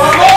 Bravo!